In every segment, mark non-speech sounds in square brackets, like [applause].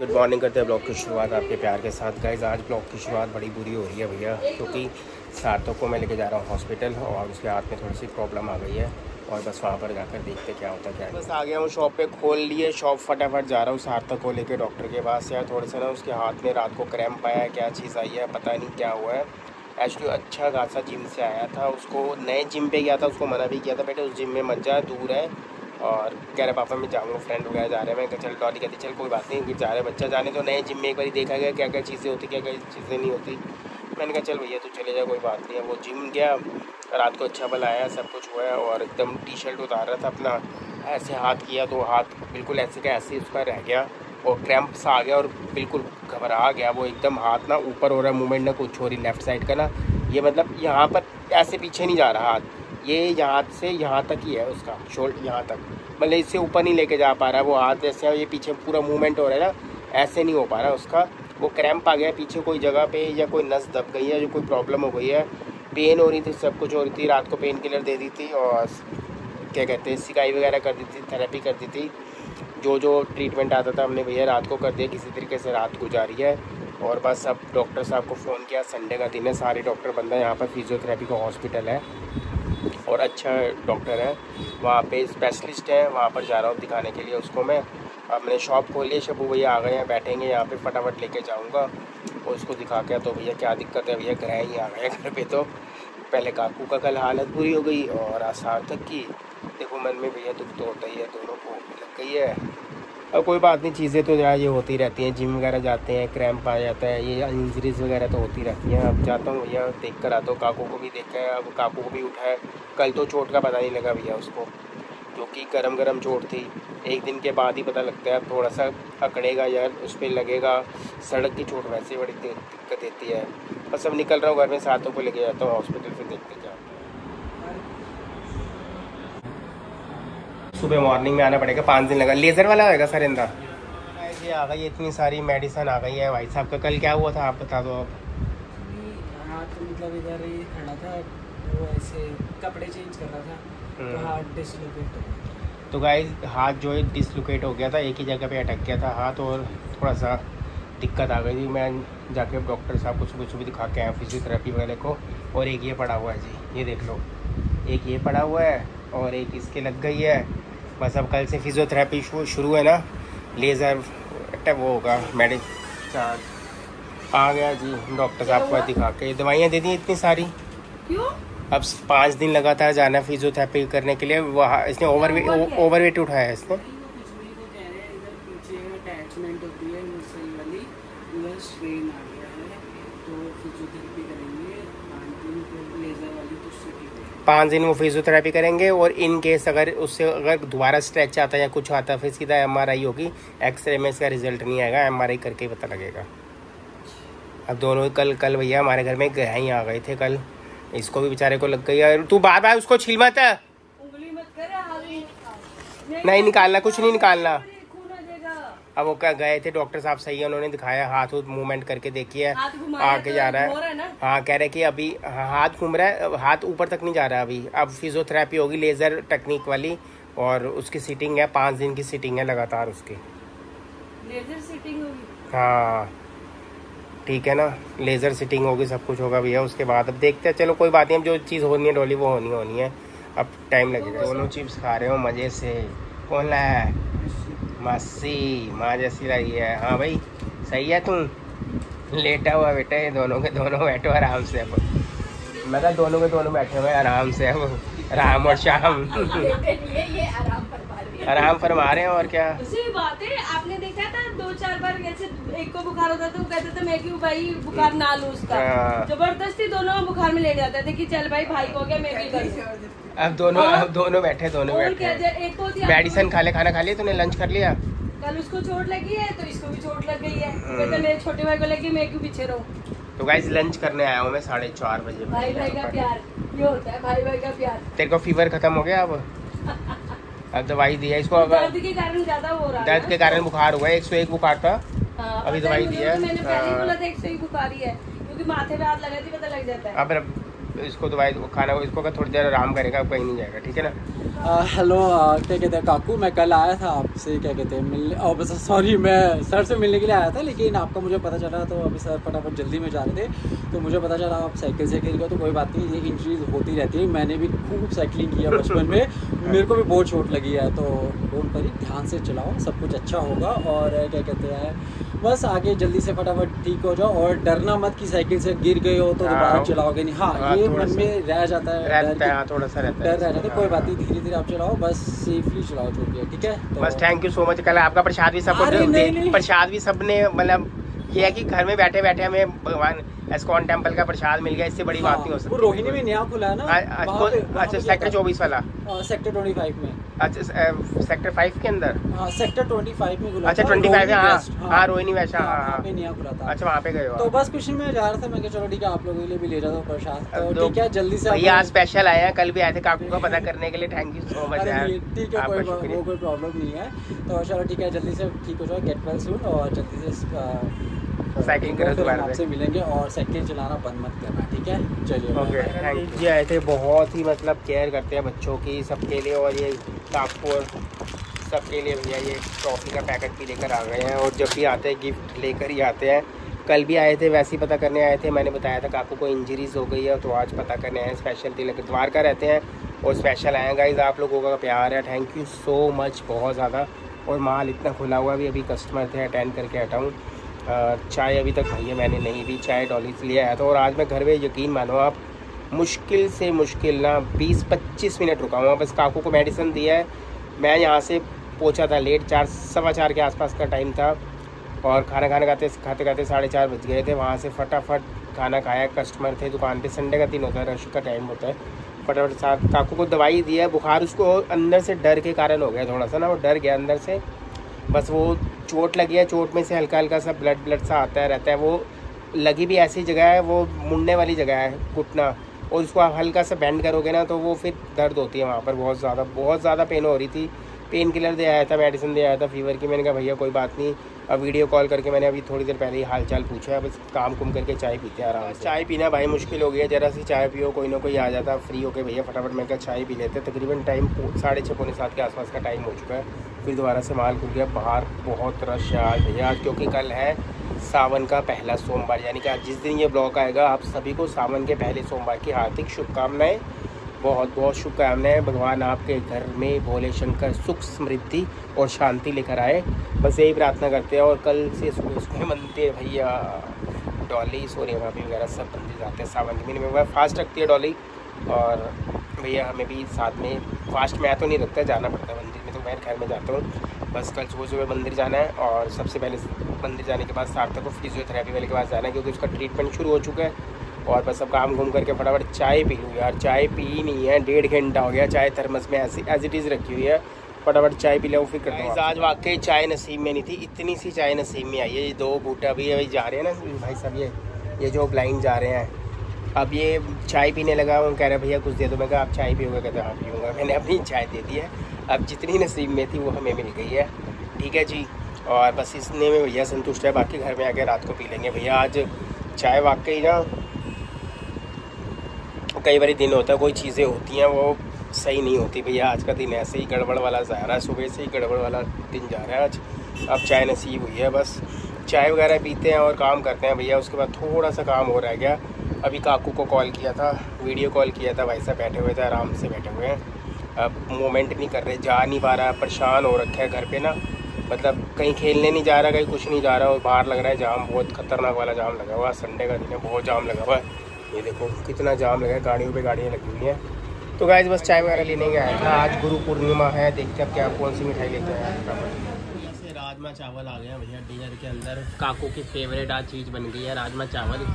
Good morning करते हैं blog की शुरुआत आपके प्यार के साथ। गाइज़ आज ब्लॉग की शुरुआत बड़ी बुरी हो रही है भैया, क्योंकि सार्थक को मैं लेके जा रहा हूँ हॉस्पिटल और उसके हाथ में थोड़ी सी प्रॉब्लम आ गई है और बस वहाँ पर जाकर देखते क्या होता क्या है बस आ गया हूँ शॉप पे, खोल लिए शॉप फटाफट जा रहा हूँ सार्थक को लेके डॉक्टर के पास। यार थोड़े से ना उसके हाथ में रात को क्रैम्प आया है, क्या चीज़ आई है, पता नहीं क्या हुआ है। एक्चुअली अच्छा खासा जिम से आया था, उसको नए जिम पे गया था, उसको मना भी किया था, बेटे, उस जिम में मत दूर है। और कह रहे, पापा, मैं जाऊँगा फ्रेंड वगैरह जा रहे हैं। मैं कहा, चल डॉली कहती, चल, कोई बात नहीं जा रहे बच्चा, जाने तो नए जिम में एक बार देखा गया क्या क्या चीज़ें होती क्या क्या चीज़ें नहीं होती। मैंने कहा, चल भैया, तू चले जा, कोई बात नहीं। है वो जिम गया, रात को अच्छा बल आया सब कुछ हुआ और एकदम टी शर्ट उतार रहा था अपना, ऐसे हाथ किया तो हाथ बिल्कुल ऐसे का ऐसे उसका रह गया और क्रैम्प सा आ गया और बिल्कुल घबरा गया, वो एकदम हाथ ना ऊपर हो रहा है मूवमेंट ना कुछ हो रही, लेफ़्ट साइड का ना, ये मतलब यहाँ पर ऐसे पीछे नहीं जा रहा हाथ। ये यहाँ से यहाँ तक ही है उसका, शोल्ड यहाँ तक। मतलब इससे ऊपर नहीं लेके जा पा रहा है वो हाथ जैसे ये पीछे पूरा मूवमेंट हो रहा है ना, ऐसे नहीं हो पा रहा उसका। वो क्रैम्प आ गया, पीछे कोई जगह पे या कोई नस दब गई है, जो कोई प्रॉब्लम हो गई है। पेन हो रही थी, सब कुछ हो रही थी, रात को पेन किलर दे दी थी और क्या कहते हैं, सिकाई वगैरह कर दी थी थेरेपी कर दी थी। जो जो ट्रीटमेंट आता था हमने भैया रात को कर दिया, किसी तरीके से रात गुजारी है। और बस अब डॉक्टर साहब को फ़ोन किया संडे का दिन है, सारे डॉक्टर बंदा यहाँ पर फिजियोथेरेपी का हॉस्पिटल है। और अच्छा डॉक्टर है। वहाँ पे स्पेशलिस्ट है, वहाँ पर जा रहा हूँ दिखाने के लिए उसको मैं। अपने शॉप खोली शबू भैया आ गए हैं, बैठेंगे यहाँ पे, फटाफट लेके जाऊँगा। और उसको दिखा के तो भैया क्या दिक्कत है, भैया ग्रह ही आ गए घर पर तो। पहले काकू का कल हालत बुरी हो गई और आसार तक की। देखो मन में भैया दुख तो होता ही है, दोनों को लग गई है। अब कोई बात नहीं, चीज़ें तो यार ये होती रहती हैं जिम वगैरह जाते हैं क्रैम्प आ जाता है, ये इंजरीज वगैरह तो होती रहती हैं। अब जाता हूँ भैया देख कर आता हूँ, काकू को भी देखा है, अब काकू को भी उठाया कल तो चोट का पता नहीं लगा भैया उसको क्योंकि गर्म गर्म चोट थी। एक दिन के बाद ही पता लगता है, अब थोड़ा सा अकड़ेगा यार, उस पर लगेगा। सड़क की चोट वैसे बड़ी दिक्कत देती है। बस अब निकल रहा हूँ घर में, सातों को लेके जाता हूँ हॉस्पिटल फिर देखते क्या सुबह मॉर्निंग में आना पड़ेगा पाँच दिन लगा। लेज़र वाला होएगा सर इंदा? ये आ गई इतनी सारी मेडिसिन आ गई है भाई साहब का। कल क्या हुआ था आप बता दो आप हाथ मतलब इधर ही खड़ा था वो ऐसे कपड़े चेंज कर रहा था तो हम्म। हाथ डिसलोकेट हो तो गाइस हाथ जो है डिसलोकेट हो गया था एक ही जगह पे अटक गया था हाथ और थोड़ा सा दिक्कत आ गई थी। मैं जाके डॉक्टर साहब को सुबह सुबह दिखा के आया फिजियोथेरेपी वाले को और एक ये पड़ा हुआ है जी ये देख लो। एक ये पड़ा हुआ है और एक इसके लग गई है। बस अब कल से फिजियोथेरेपी शुरू है ना। लेज़र वो होगा मेडिक चार्ज आ गया जी डॉक्टर साहब को दिखा के। दवाइयाँ दे दी इतनी सारी। क्यों? अब पाँच दिन लगातार जाना फिजियोथेरेपी करने के लिए। वहाँ इसने ओवर ओवर वेट उठाया है इसने कुछ भी वो कह रहे हैं इधर पीछे अटैचमेंट होती है मसल वाली उधर स्ट्रेन आ गया है तो फिजियोथेरेपी करेंगे पाँच दिन फिर लेज़र वाली तो उससे ठीक है पाँच दिन वो फिजियोथेरेपी करेंगे और इन केस अगर उससे अगर दोबारा स्ट्रेच आता है या कुछ आता है फिर सीधा एमआरआई होगी। एक्सरे में इसका रिज़ल्ट नहीं आएगा एमआरआई करके ही पता लगेगा। अब दोनों कल कल भैया हमारे घर में ग्रह ही आ गए थे कल। इसको भी बेचारे को लग गई है। तू बार बार उसको छील मत उंगली मत कर हाथ नहीं निकालना कुछ नहीं निकालना। अब वो क्या गए थे? डॉक्टर साहब सही है उन्होंने दिखाया हाथ उथ मूवमेंट करके देखी है आके तो जा रहा है। है कह रहे कि अभी हाँ, हाथ घूम रहा है हाथ ऊपर तक नहीं जा रहा अभी। अब फिजियोथेरेपी होगी लेजर टेक्निक वाली और उसकी सीटिंग है पाँच दिन की सीटिंग है लगातार उसकी। लेजर सिटिंग होगी? हाँ। ठीक है ना? लेज़र सीटिंग होगी सब कुछ होगा भैया उसके बाद। अब देखते हैं चलो कोई बात नहीं अब जो चीज़ होनी है डोली वो होनी होनी है। अब टाइम लगेगा। दोनों चिप्स खा रहे हो मज़े से। कौन लाया है? मस्सी, माँ जैसी लगी है। हाँ भाई, सही है तू? लेटा हुआ बेटा ये दोनों के दोनों बैठो आराम से अब। मैं दोनों के दोनों बैठे हुए आराम से अब। राम और श्याम। [laughs] आराम फरमा रही है हैं और क्या उसी बात है आपने देखा था दो चार बार कैसे एक को बुखार होता था वो कहते थे मैं क्यों भाई बुखार ना लूँ उसका हाँ। ज़बरदस्ती दोनों बुखार में ले जाते थे कि चल भाई भाई को हो गया मैं भी करूँ अब दोनों हाँ। अब दोनों बैठे दोनों बैठे हैं। एक तो मेडिसिन खा ले खाना खा लिया तूने लंच कर लिया कल उसको चोट लगी है तो इसको भी चोट लग गई है हम्म। कहते मेरे छोटे भाई को लगी मैं क्यों पीछे रहूँ तो गाइज़ लंच करने आया हूँ मैं साढ़े चार बजे भाई भाई का प्यार ये होता है भाई भाई का प्यार तेरे को फीवर खत्म हो गया अब [laughs] अब दवाई दी है इसको दर्द के कारण ज़्यादा हो रहा है दर्द के कारण बुखार हुआ है एक सौ एक बुखार था हाँ, अभी दवाई दी है। तो मैंने पहले हाँ। बोला था एक सौ ही है क्योंकि माथे पे हाथ लगा थी पता लग जाता है अब इसको दवाई खाना इसको थोड़ी देर आराम करेगा कहीं नहीं जाएगा ठीक है ना हेलो क्या कहते हैं काकू? मैं कल आया था आपसे क्या कहते हैं मिलने और बस सॉरी मैं सर से मिलने के लिए आया था लेकिन आपका मुझे पता चला तो अभी सर फटाफट जल्दी में जा रहे थे तो मुझे पता चला आप साइकिल से खेल गए तो कोई बात नहीं ये इंजरीज होती रहती है। मैंने भी खूब साइकिलिंग किया बचपन में [laughs] मेरे को भी बहुत चोट लगी है तो डोंट वरी ध्यान से चलाओ सब कुछ अच्छा होगा और क्या कहते हैं बस आगे जल्दी से फटाफट ठीक हो जाओ और डरना मत कि साइकिल से गिर गए हो तो दोबारा हाँ। चलाओगे नहीं। हाँ हाँ, ये मन में रह जाता है डर रहता है कि- हाँ, थोड़ा सा डर रह जाता है कोई बात नहीं धीरे धीरे आप चलाओ बस सेफली चलाओ भी ठीक है तो बस थैंक यू सो मच कल आपका प्रसाद भी सबको नहीं। प्रसाद भी सबने मतलब ये है कि घर में बैठे बैठे हमें भगवान एस्कॉन टेंपल का प्रसाद मिल गया इससे बड़ी बात नहीं हो हाँ, सकती। वो रोहिणी में नया खुला है ना? अच्छा सेक्टर चौबीस वाला। सेक्टर ट्वेंटी फाइव में। अच्छा सेक्टर फाइव के अंदर? हाँ सेक्टर ट्वेंटी फाइव में खुला अच्छा था, ट्वेंटी फाइव हाँ वेस्ट, हाँ। रोहिणी वैसा हाँ, हाँ हाँ पे नया खुला था। अच्छा वहाँ पे गए तो। बस कुछ मैं जा रहा था मैं चलो ठीक है आप लोगों के लिए भी ले जाता हूँ प्रसाद। तो ठीक है जल्दी से भैया आज स्पेशल आए हैं कल भी आए थे काकू का पता करने के लिए थैंक यू सो मच यार। ठीक है कोई प्रॉब्लम नहीं है। तो चलो ठीक है जल्दी से ठीक हो जाओ गेट वेल सून और जल्दी से साइकिलिंग ठीक करो दोबारा आपसे मिलेंगे और साइकिल चलाना बंद मत करना ठीक है? चलिए। ओके थैंक यू आए थे बहुत ही मतलब केयर करते हैं बच्चों की सबके लिए और ये काकू और सबके लिए भैया ये ट्रॉफी का पैकेट भी लेकर आ गए हैं और जब भी आते हैं गिफ्ट लेकर ही आते हैं। कल भी आए थे वैसे ही पता करने आए थे मैंने बताया था काकू को इंजरीज हो गई है तो आज पता करने आए स्पेशल तिलक द्वारका रहते हैं और स्पेशल आए गाइज़ आप लोगों का प्यार है थैंक यू सो मच बहुत ज़्यादा। और माल इतना खुला हुआ भी अभी कस्टमर थे अटेंड करके हटा हूँ अ, चाय अभी तक भैया मैंने नहीं दी चाय डॉली से लिए आया था और आज मैं घर में, यकीन मानो आप, मुश्किल से मुश्किल ना 20-25 मिनट रुका हुआ बस काकू को मेडिसिन दिया है। मैं यहाँ से पहुँचा था लेट चार, सवा चार के आसपास का टाइम था। और खाना खाने खाते खाते खाते साढ़े चार बज गए थे। वहाँ से फटाफट खाना खाया कस्टमर थे, दुकान पे। संडे का दिन होता है रश का टाइम होता है। फटाफट साथ काकू को दवाई दिया बुखार उसको अंदर से डर के कारण हो गया थोड़ा सा ना, वो डर गया अंदर से। बस वो चोट लगी है, चोट में से हल्का हल्का सा ब्लड ब्लड सा आता है रहता है। वो लगी भी ऐसी जगह है, वो मुड़ने वाली जगह है, घुटना। और उसको आप हल्का सा बैंड करोगे ना तो वो फिर दर्द होती है वहाँ पर बहुत ज़्यादा बहुत ज़्यादा पेन हो रही थी। पेन किलर दे आया था मेडिसिन दे आया था फीवर की। मैंने कहा, भैया, कोई बात नहीं। अब वीडियो कॉल करके मैंने अभी थोड़ी देर पहले ही हाल चाल पूछा है। बस काम कुम करके चाय पीते हैं आराम से। चाय पीना भाई मुश्किल हो गया जरा सी चाय पियो, कोई ना कोई आ जाता। फ्री होके भैया फटाफट मैं क्या चाय पी लेते तकरीबन टाइम साढ़े छः पौने सात के आसपास का टाइम हो चुका है। फिर दोबारा से माल खुल गया। बाहर बहुत रश है आज भैया, आज क्योंकि कल है सावन का पहला सोमवार, यानी कि आज जिस दिन ये ब्लॉग आएगा, आप सभी को सावन के पहले सोमवार की हार्दिक शुभकामनाएँ, बहुत बहुत शुभकामनाएँ। भगवान आपके घर में भोले शंकर, सुख समृद्धि और शांति लेकर आए। बस यही प्रार्थना करते हैं और कल से सुबह सुबह मंदिर भैया डॉली सोनिया भाभी वगैरह सब मंदिर जाते हैं सावन के महीने में। फास्ट रखती है डॉली और भैया हमें भी साथ में फास्ट मैं तो नहीं रखता, जाना पड़ता मंदिर। में तो मैं घर में जाता हूँ। बस कल सुबह सुबह मंदिर जाना है और सबसे पहले मंदिर जाने के बाद सार्थक को फिजियोथेरेपी वाले के पास जाना है क्योंकि उसका ट्रीटमेंट शुरू हो चुका है। और बस अब काम घूम करके फटाफट चाय पी लूँ। यार चाय पी नहीं है डेढ़ घंटा हो गया चाय थर्मस में ऐसी एज इट इज़ रखी हुई है। फटाफट चाय पी लो फिर करता हूँ आज वाकई चाय नसीब में नहीं थी इतनी सी चाय नसीब में आई है। ये दो बूटा अभी अभी जा रहे हैं ना भाई साहब ये ये जो ब्लाइंड जा रहे हैं। अब ये चाय पीने लगा वो कह रहे भैया कुछ दे दो। मैं कहा आप चाय पियोगे कहते हाँ पीऊँगा। मैंने अपनी चाय दे दी है। अब जितनी नसीब में थी वो हमें मिल गई है। ठीक है जी? और बस इसने में भैया संतुष्ट है। बाकी घर में आके रात को पी लेंगे। भैया, आज चाय वाकई ना कई बार दिन होता है, कोई चीज़ें होती हैं, वो सही नहीं होती। भैया, आज का दिन ऐसे ही गड़बड़ वाला जा रहा है। सुबह से ही गड़बड़ वाला दिन जा रहा है आज। अब चाय नसीब हुई है बस। चाय वगैरह पीते हैं और काम करते हैं भैया। उसके बाद थोड़ा सा काम हो रह गया। अभी काकू को कॉल किया था वीडियो कॉल किया था। भाई साहब बैठे हुए थे, आराम से बैठे हुए हैं। अब मूवमेंट नहीं कर रहे, जा नहीं पा रहा, परेशान हो रखा है घर पे ना। मतलब कहीं खेलने नहीं जा रहा, कहीं कुछ नहीं जा रहा और बाहर लग रहा है, जाम, बहुत खतरनाक वाला जाम लगा हुआ संडे का दिन है, बहुत जाम लगा हुआ है। ये देखो, कितना जाम लगा है, गाड़ियों पर गाड़ियाँ लगी हुई हैं। तो गाइज़ बस चाय वगैरह लेने गया था। आज गुरु पूर्णिमा है, देखते हैं क्या, कौन सी मिठाई लेते हैं। राजमा चावल आ गया भैया, डिनर के अंदर। काकू की फेवरेट आज चीज़ बन गई है, राजमा चावल।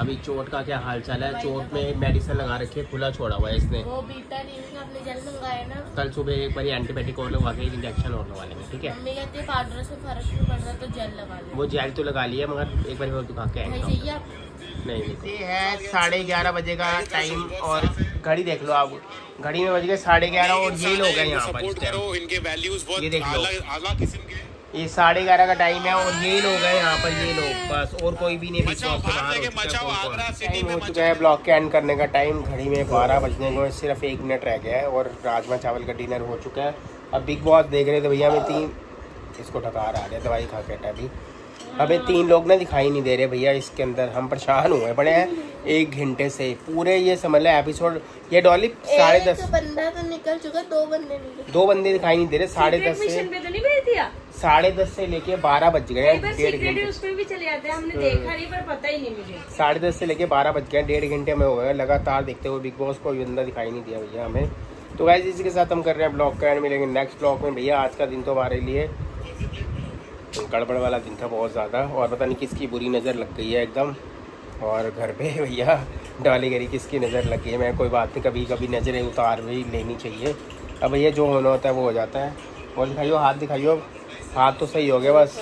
अभी चोट का क्या हाल चाल है? चोट में मेडिसिन लगा रखी है खुला छोड़ा हुआ है इसने। वो बीता नहीं हुई आपने जल मंगाया ना। कल सुबह एक बार एंटीबायोटिक और लगवा के इंजेक्शन और लगवा लेंगे ठीक है? मम्मी कहती है पाउडर से फ़र्क नहीं पड़ रहा तो जल लगा ले। वो जेल तो लगा लिया मगर एक बार और दिखा के नहीं चाहिए आप नहीं नहीं। ये है साढ़े ग्यारह बजे का टाइम और घड़ी देख लो आप। घड़ी में बज गए साढ़े ग्यारह और ये लोग हैं यहाँ पर इनके वैल्यूज़ ये देख बहुत लो। ये साढ़े ग्यारह का टाइम है और ये लोग हैं यहाँ पर ये लोग बस। और कोई भी नहीं हो है। टाइम हो चुका है ब्लॉग के एंड करने का टाइम घड़ी में बारह बजने को सिर्फ़ एक मिनट रह गया है और राजमा चावल का डिनर हो चुका है। अब बिग बॉस देख रहे थे भैया मैं तीन इसको ठकार आ रहा है दवाई खा के अभी अबे तीन लोग ना दिखाई नहीं दे रहे भैया इसके अंदर हम परेशान हुए पड़े हैं एक घंटे से। पूरे ये समझ लो एपिसोड ये डॉली साढ़े दस बंदा तो निकल चुका दो बंदे निकल। दो बंदे दिखाई नहीं दे रहे साढ़े दस से। साढ़े दस से लेके बारह बज गए हैं डेढ़ घंटे। उस पे भी चले जाते हैं हमने। देखा नहीं पर पता ही नहीं मुझे। साढ़े दस से लेके बारह बज गए डेढ़ घंटे में हो गए लगातार देखते हुए बिग बॉस को अभी बंदा दिखाई नहीं दिया भैया हमें। तो गाइज़ इसी के साथ हम कर रहे हैं ब्लॉग का एंड मिलेंगे नेक्स्ट ब्लॉग में। भैया आज का दिन तो हमारे लिए गड़बड़ वाला दिन था बहुत ज़्यादा और पता नहीं किसकी बुरी नज़र लग गई है एकदम। और घर पे [laughs] भैया डाली गरी किसकी नज़र लग गई है? मैं कोई बात नहीं कभी कभी नज़रें उतार भी लेनी चाहिए। अब भैया जो होना होता है वो हो जाता है। और दिखाइयो हाथ दिखाइयो। हाथ तो सही हो गया बस।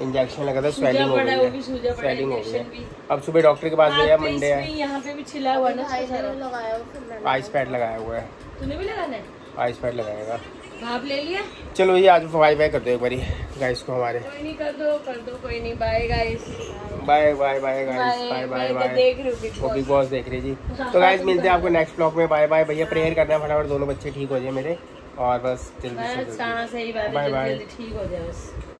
इंजेक्शन लगा था। स्वेलिंग हो गई है। स्वेलिंग हो गई है। अब सुबह डॉक्टर के पास गया मंडे है यहाँ पे भी छिला हुआ ना आइस पैड लगाया हुआ है। तूने भी लगाना है? आइस पैड लगाएगा। भाप ले लिया? चलो ये आज बाय बाय कर दो एक बारी गाइस को हमारे। कोई नहीं कर दो कर दो कोई नहीं। Bye guys bye bye bye guys bye bye bye देख रही हूँ। बिग बॉस देख रही जी। तो गाइस मिलते हैं आपको नेक्स्ट ब्लॉग में। बाय बाय भैया प्रेयर करना है फटाफट दोनों बच्चे ठीक हो जाए मेरे। और बस जल्दी से बाय. जल्दी ठीक हो जाए